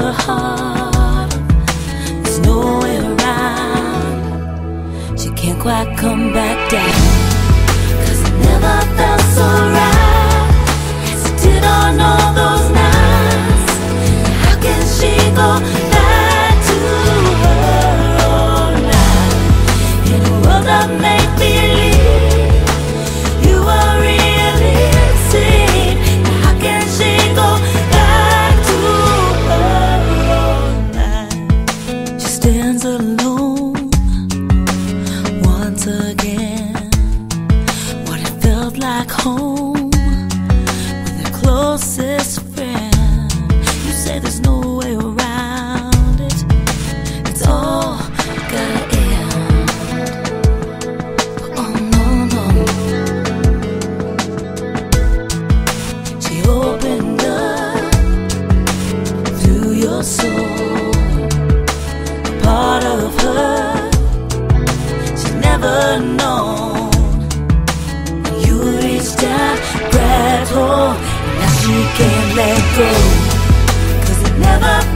heart. There's no way around. She can't quite come back down. Cause it never felt so right it did on all those nights. Of her she's never known. You reached out, grabbed hold, and now she can't let go. Cause it never